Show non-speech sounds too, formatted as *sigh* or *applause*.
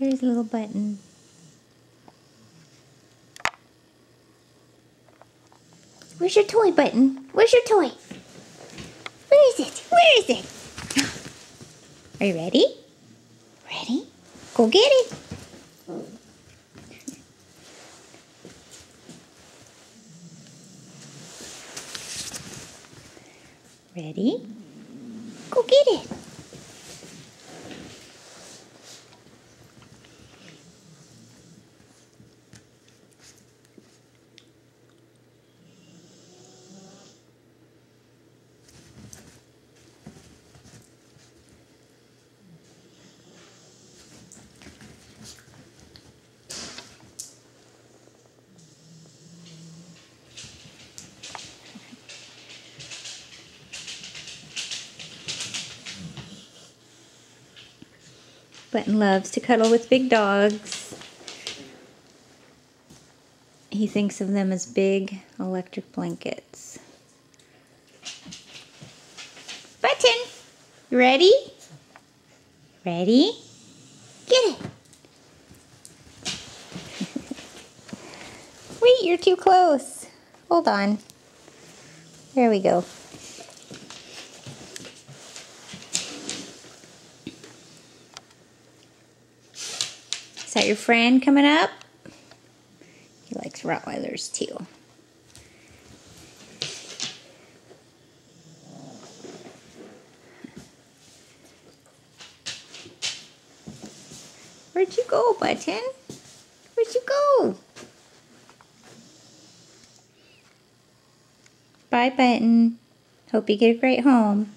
Here's a little button. Where's your toy button? Where's your toy? Where is it? Where is it? Are you ready? Ready? Go get it. Ready? Go get it. Button loves to cuddle with big dogs. He thinks of them as big electric blankets. Button, you ready? Ready? Get it. *laughs* Wait, you're too close. Hold on. There we go. Is that your friend coming up? He likes Rottweilers too. Where'd you go, Button? Where'd you go? Bye, Button. Hope you get a great home.